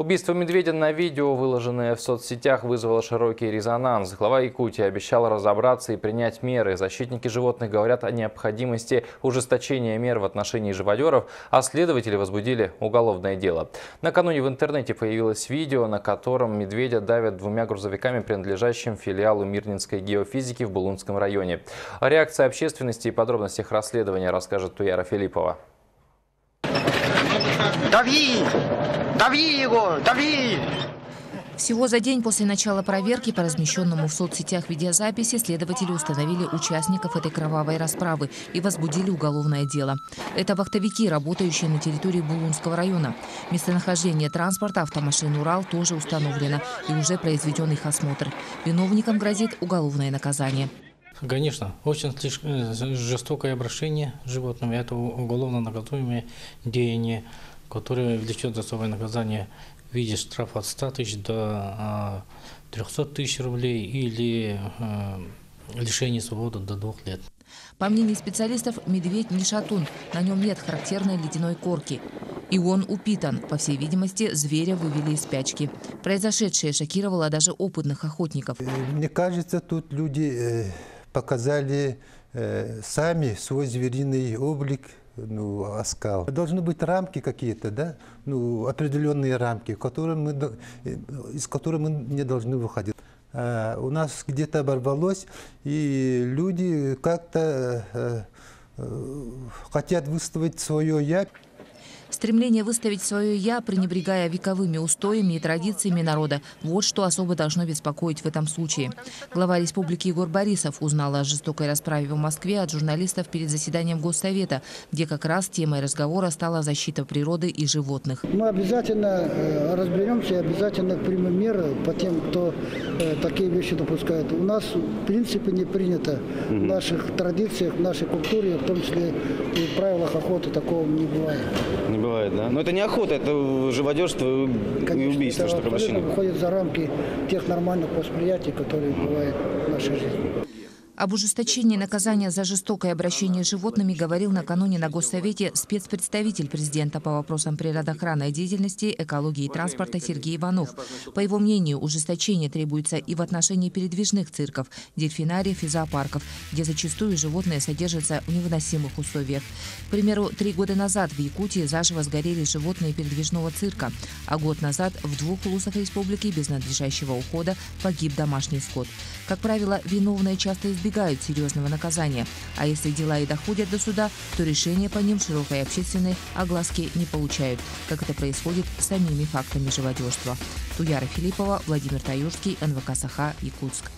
Убийство медведя на видео, выложенное в соцсетях, вызвало широкий резонанс. Глава Якутии обещал разобраться и принять меры. Защитники животных говорят о необходимости ужесточения мер в отношении живодеров, а следователи возбудили уголовное дело. Накануне в интернете появилось видео, на котором медведя давят двумя грузовиками, принадлежащим филиалу Мирнинской геофизики в Булунском районе. О реакции общественности и подробностях расследования расскажет Туяра Филиппова. Дави! Дави его! Дави! Всего за день после начала проверки по размещенному в соцсетях видеозаписи следователи установили участников этой кровавой расправы и возбудили уголовное дело. Это вахтовики, работающие на территории Булунского района. Местонахождение транспорта автомашин «Урал» тоже установлено и уже произведен их осмотр. Виновникам грозит уголовное наказание. Конечно, очень слишком э, жестокое обращение с животными. Это уголовно наказуемое деяние, которое влечет за собой наказание в виде штрафа от 100 тысяч до 300 тысяч рублей или лишения свободы до двух лет. По мнению специалистов, медведь не шатун, на нем нет характерной ледяной корки. И он упитан. По всей видимости, зверя вывели из спячки. Произошедшее шокировало даже опытных охотников. Мне кажется, тут люди показали э, сами свой звериный облик, ну, оскал. Должны быть рамки какие-то, да, ну, определенные рамки, которые мы, э, из которых мы не должны выходить. А у нас где-то оборвалось, и люди как-то э, э, хотят выставить свое «я». Стремление выставить свое «я», пренебрегая вековыми устоями и традициями народа – вот что особо должно беспокоить в этом случае. Глава республики Егор Борисов узнал о жестокой расправе в Москве от журналистов перед заседанием Госсовета, где как раз темой разговора стала защита природы и животных. Мы обязательно э, разберемся и обязательно примем меры по тем, кто э, такие вещи допускает. У нас в принципе не принято в наших традициях, в нашей культуре, в том числе и в правилах охоты такого не бывает бывает, да? Но это не охота, это живодерство и убийство, это что обращено. выходит за рамки тех нормальных восприятий, которые бывают в нашей жизни. Об ужесточении наказания за жестокое обращение с животными говорил накануне на Госсовете спецпредставитель президента по вопросам природоохранной деятельности, экологии и транспорта Сергей Иванов. По его мнению, ужесточение требуется и в отношении передвижных цирков, дельфинариев и зоопарков, где зачастую животные содержатся в невыносимых условиях. К примеру, три года назад в Якутии заживо сгорели животные передвижного цирка, а год назад в двух улусах республики без надлежащего ухода погиб домашний скот. Как правило, виновные часто избегают избегают серьезного наказания. А если дела и доходят до суда, то решения по ним широкой общественной огласки не получают, как это происходит с самими фактами живодерства. Туяра Филиппова, Владимир Таюрский, НВК «Саха», Якутск.